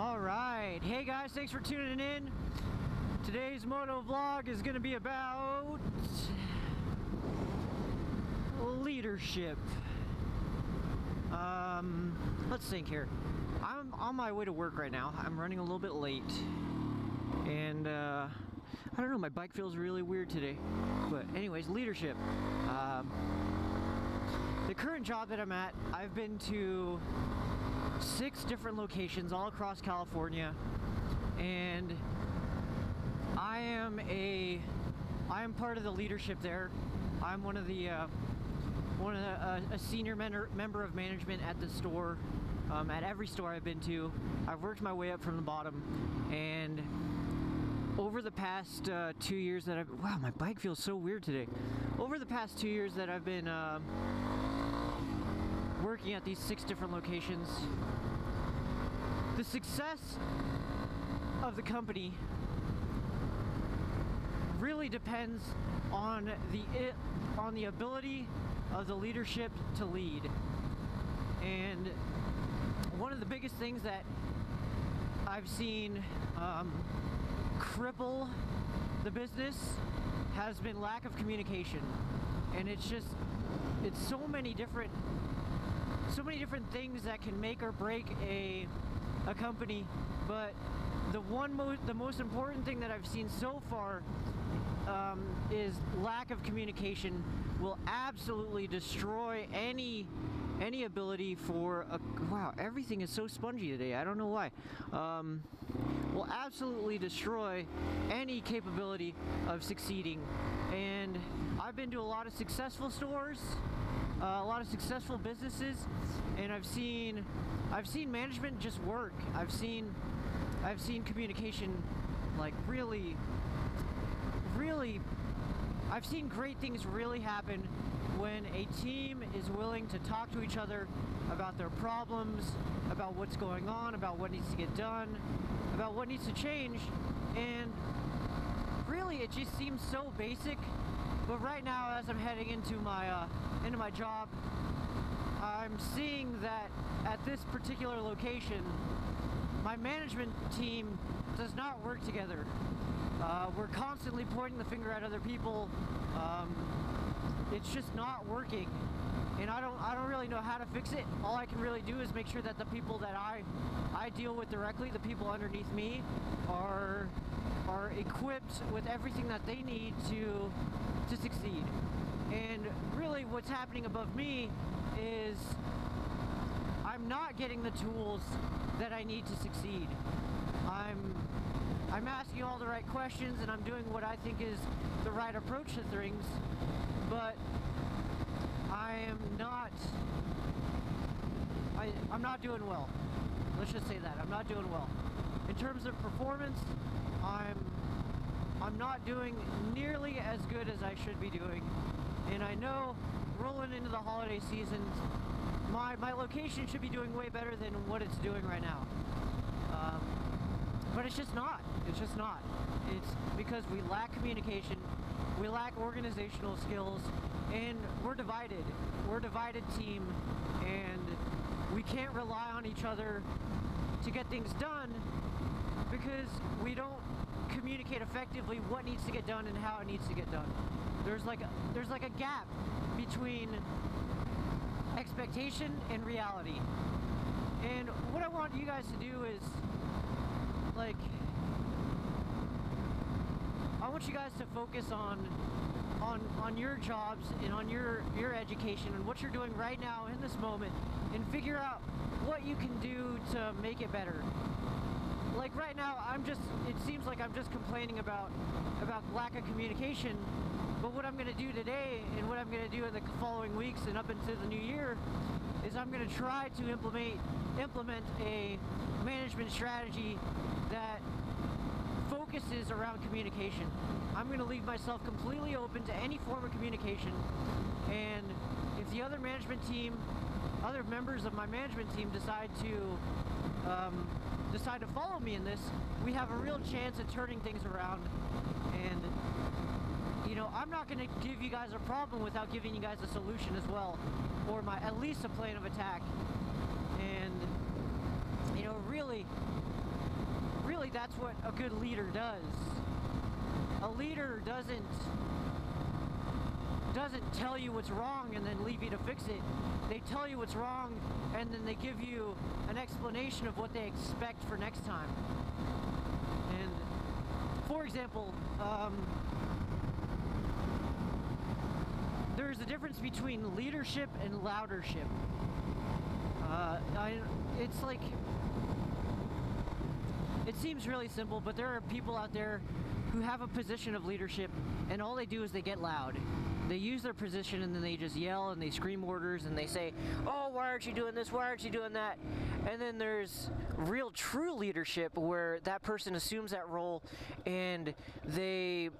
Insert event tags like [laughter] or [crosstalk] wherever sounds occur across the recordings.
All right. Hey guys, thanks for tuning in. Today's moto vlog is going to be about leadership. Um, let's think here. I'm on my way to work right now. I'm running a little bit late. And uh, I don't know, my bike feels really weird today. But anyways, leadership. Um, the current job that I'm at, I've been to six different locations all across California, and I am a I am part of the leadership there. I'm one of the uh, one of the, uh, a senior member member of management at the store. Um, at every store I've been to, I've worked my way up from the bottom, and over the past uh, two years that I've wow, my bike feels so weird today. Over the past two years that I've been uh, working at these six different locations. The success of the company really depends on the it, on the ability of the leadership to lead. And one of the biggest things that I've seen um, cripple the business has been lack of communication. And it's just it's so many different so many different things that can make or break a a company, but the one most the most important thing that I've seen so far um, is lack of communication will absolutely destroy any any ability for a wow everything is so spongy today I don't know why um, will absolutely destroy any capability of succeeding. And I've been to a lot of successful stores uh, a lot of successful businesses and I've seen I've seen management just work. I've seen I've seen communication like really really I've seen great things really happen when a team is willing to talk to each other about their problems about what's going on about what needs to get done about what needs to change and really it just seems so basic but right now as I'm heading into my uh, into my job, I'm seeing that at this particular location, my management team does not work together. Uh, we're constantly pointing the finger at other people. Um, it's just not working, and I don't I don't really know how to fix it. All I can really do is make sure that the people that I I deal with directly, the people underneath me, are are equipped with everything that they need to to succeed. And really what's happening above me is I'm not getting the tools that I need to succeed. I'm I'm asking all the right questions and I'm doing what I think is the right approach to things, but I am not I, I'm not doing well. Let's just say that. I'm not doing well. In terms of performance, I'm I'm not doing nearly as good as I should be doing and I know rolling into the holiday season, my, my location should be doing way better than what it's doing right now. Um, but it's just not. It's just not. It's because we lack communication, we lack organizational skills, and we're divided. We're a divided team, and we can't rely on each other to get things done because we don't communicate effectively what needs to get done and how it needs to get done there's like a, there's like a gap between expectation and reality. And what I want you guys to do is like I want you guys to focus on on on your jobs and on your your education and what you're doing right now in this moment and figure out what you can do to make it better. Like right now I'm just it seems like I'm just complaining about about lack of communication but what I'm going to do today and what I'm going to do in the following weeks and up into the new year is I'm going to try to implement implement a management strategy that focuses around communication. I'm going to leave myself completely open to any form of communication and if the other management team, other members of my management team decide to um, decide to follow me in this, we have a real chance at turning things around and you know, I'm not going to give you guys a problem without giving you guys a solution as well, or my at least a plan of attack. And you know, really, really that's what a good leader does. A leader doesn't doesn't tell you what's wrong and then leave you to fix it. They tell you what's wrong and then they give you an explanation of what they expect for next time. And for example, um, there's a difference between leadership and loudership. Uh, I, it's like it seems really simple, but there are people out there who have a position of leadership and all they do is they get loud. They use their position and then they just yell and they scream orders and they say, oh, why aren't you doing this? Why aren't you doing that? And then there's real true leadership where that person assumes that role and they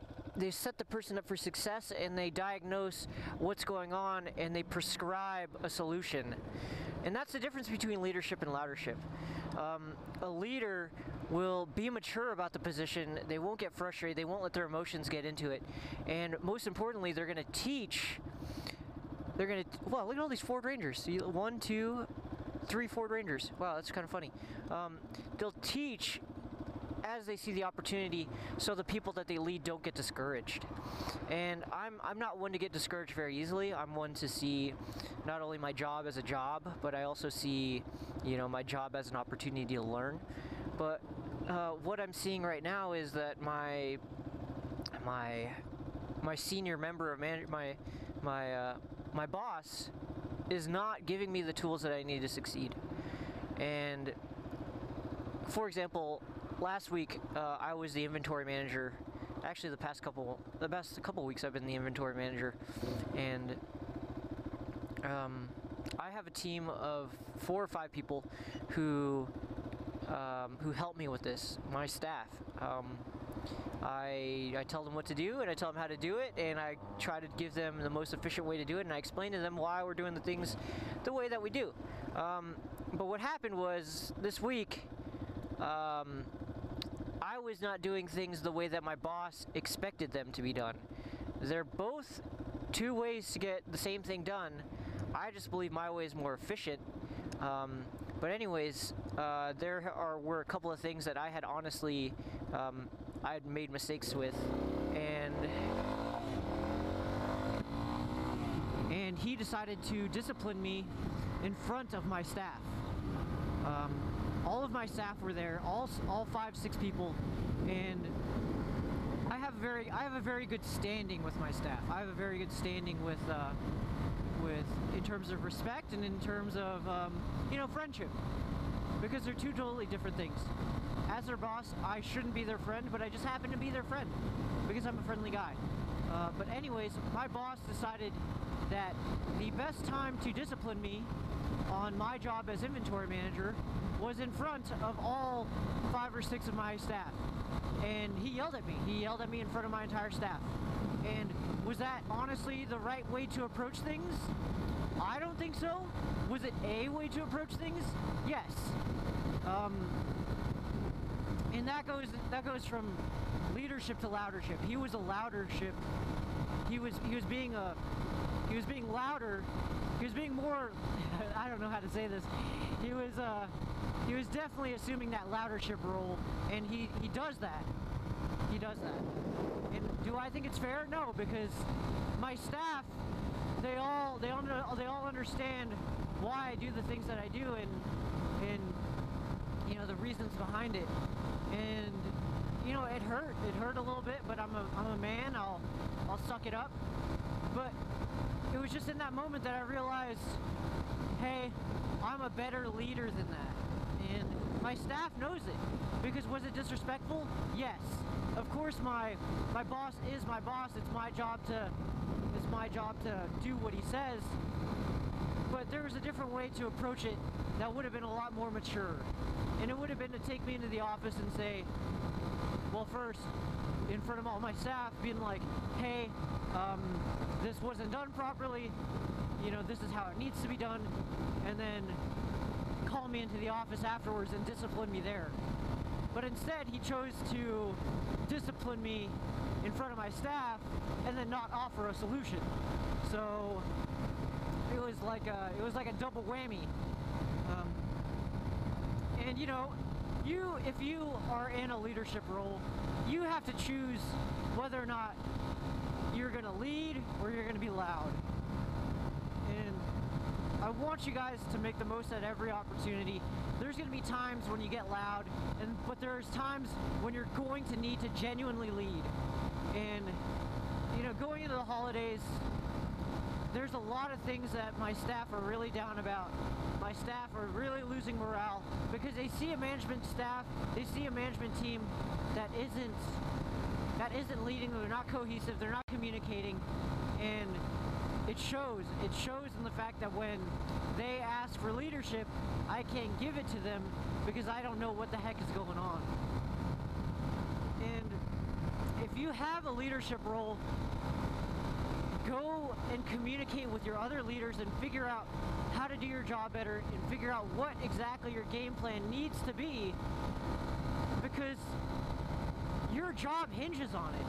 they set the person up for success and they diagnose what's going on and they prescribe a solution. And that's the difference between leadership and loudership. Um, a leader will be mature about the position. They won't get frustrated. They won't let their emotions get into it. And most importantly, they're going to teach. They're going to, well, look at all these Ford Rangers. One, two, three Ford Rangers. Wow, that's kind of funny. Um, they'll teach as they see the opportunity so the people that they lead don't get discouraged. And I'm, I'm not one to get discouraged very easily. I'm one to see not only my job as a job, but I also see, you know, my job as an opportunity to learn. But uh, what I'm seeing right now is that my my my senior member of man my my uh, my boss is not giving me the tools that I need to succeed. And for example, last week uh, I was the inventory manager. Actually, the past couple, the past couple weeks, I've been the inventory manager, and um, I have a team of four or five people who um, who help me with this. My staff. Um, I, I tell them what to do and I tell them how to do it and I try to give them the most efficient way to do it and I explain to them why we're doing the things the way that we do. Um, but what happened was this week, um, I was not doing things the way that my boss expected them to be done. They're both two ways to get the same thing done. I just believe my way is more efficient. Um, but anyways, uh, there are were a couple of things that I had honestly um, I had made mistakes with, and and he decided to discipline me in front of my staff. Um, all of my staff were there, all all five, six people, and I have very I have a very good standing with my staff. I have a very good standing with uh, with in terms of respect and in terms of um, you know friendship, because they're two totally different things. As their boss, I shouldn't be their friend, but I just happen to be their friend because I'm a friendly guy. Uh, but anyways, my boss decided that the best time to discipline me on my job as inventory manager was in front of all five or six of my staff. And he yelled at me. He yelled at me in front of my entire staff. And was that honestly the right way to approach things? I don't think so. Was it a way to approach things? Yes. Um, and that goes that goes from leadership to loudership. He was a loudership. He was he was being a he was being louder. He was being more [laughs] I don't know how to say this. He was uh he was definitely assuming that loudership role and he he does that. He does that. And do I think it's fair? No, because my staff they all they all they all understand why I do the things that I do and you know the reasons behind it. And you know it hurt. It hurt a little bit but I'm a, I'm a man. I'll I'll suck it up. But it was just in that moment that I realized hey I'm a better leader than that. And my staff knows it. Because was it disrespectful? Yes. Of course my my boss is my boss. It's my job to it's my job to do what he says but there was a different way to approach it that would have been a lot more mature and it would have been to take me into the office and say, well, first, in front of all my staff, being like, hey, um, this wasn't done properly, you know, this is how it needs to be done, and then call me into the office afterwards and discipline me there. But instead, he chose to discipline me in front of my staff and then not offer a solution. So it was like a, it was like a double whammy. Um, and you know, you, if you are in a leadership role, you have to choose whether or not you're going to lead or you're going to be loud. And I want you guys to make the most of every opportunity. There's going to be times when you get loud, and but there's times when you're going to need to genuinely lead. And you know, going into the holidays, there's a lot of things that my staff are really down about. My staff are really losing morale because they see a management staff, they see a management team that isn't that isn't leading, they're not cohesive, they're not communicating, and it shows. It shows in the fact that when they ask for leadership, I can't give it to them because I don't know what the heck is going on. And if you have a leadership role, and communicate with your other leaders and figure out how to do your job better and figure out what exactly your game plan needs to be because your job hinges on it.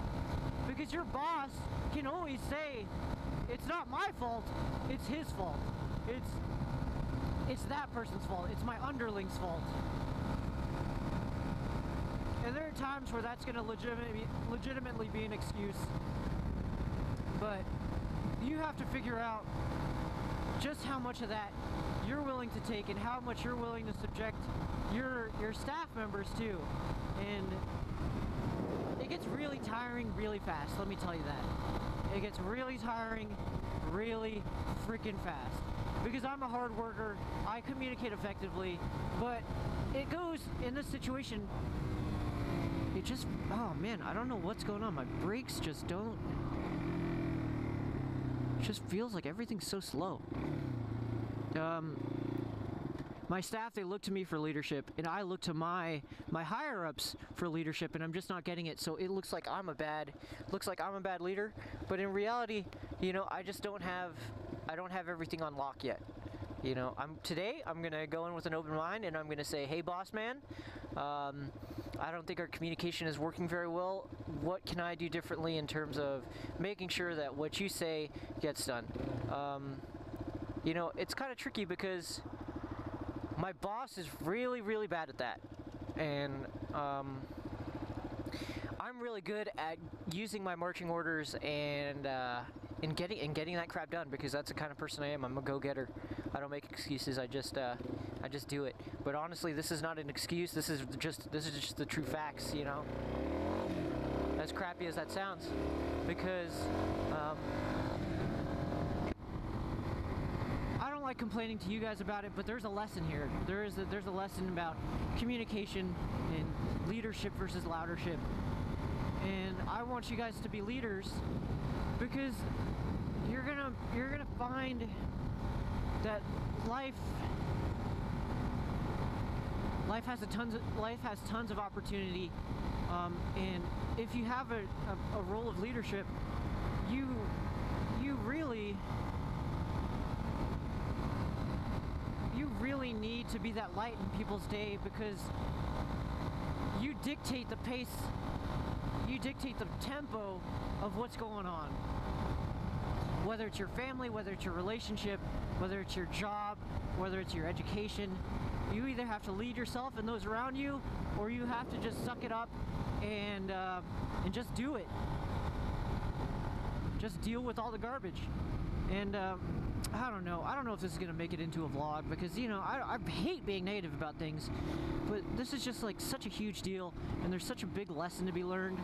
Because your boss can always say, it's not my fault, it's his fault. It's it's that person's fault. It's my underling's fault. And there are times where that's going to legitimately, legitimately be an excuse. But you have to figure out just how much of that you're willing to take and how much you're willing to subject your your staff members to. And it gets really tiring really fast, let me tell you that. It gets really tiring really freaking fast. Because I'm a hard worker, I communicate effectively, but it goes in this situation it just oh man i don't know what's going on my brakes just don't just feels like everything's so slow. Um my staff they look to me for leadership and i look to my my higher ups for leadership and i'm just not getting it. So it looks like i'm a bad looks like i'm a bad leader but in reality you know i just don't have i don't have everything on lock yet you know i'm today i'm gonna go in with an open mind and i'm gonna say hey boss man um, I don't think our communication is working very well. What can I do differently in terms of making sure that what you say gets done? Um, you know, it's kind of tricky because my boss is really, really bad at that. And um, I'm really good at using my marching orders and uh, in getting and getting that crap done because that's the kind of person I am. I'm a go-getter. I don't make excuses. I just uh, I just do it. But honestly, this is not an excuse. This is just this is just the true facts, you know. As crappy as that sounds, because um, I don't like complaining to you guys about it, but there's a lesson here. There is a, there's a lesson about communication and leadership versus loudership. And I want you guys to be leaders because you're gonna you're gonna find that life life has a tons of life has tons of opportunity um, and if you have a, a, a role of leadership you you really you really need to be that light in people's day because you dictate the pace you dictate the tempo of what's going on. Whether it's your family whether it's your relationship whether it's your job whether it's your education you either have to lead yourself and those around you or you have to just suck it up and uh, and just do it. Just deal with all the garbage and um, I don't know. I don't know if this is gonna make it into a vlog because you know I, I hate being negative about things, but this is just like such a huge deal, and there's such a big lesson to be learned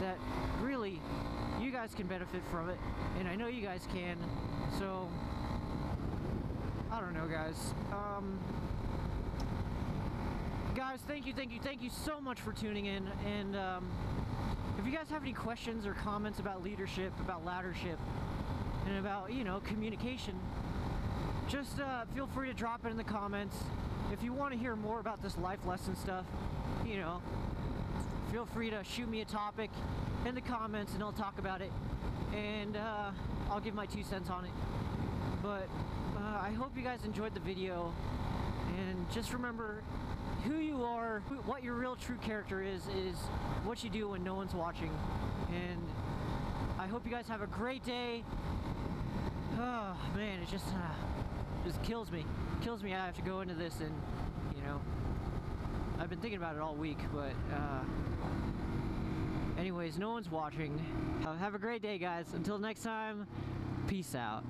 that really you guys can benefit from it, and I know you guys can. So I don't know, guys. Um, guys, thank you, thank you, thank you so much for tuning in, and um, if you guys have any questions or comments about leadership, about loudership, and about, you know, communication, just uh, feel free to drop it in the comments. If you want to hear more about this life lesson stuff, you know, feel free to shoot me a topic in the comments and I'll talk about it. And uh, I'll give my two cents on it. But uh, I hope you guys enjoyed the video. And just remember, who you are, what your real true character is, is what you do when no one's watching. And I hope you guys have a great day. Oh man, it just uh, just kills me. Kills me. I have to go into this and you know, I've been thinking about it all week, but uh, anyways, no one's watching. Have a great day, guys. Until next time, peace out.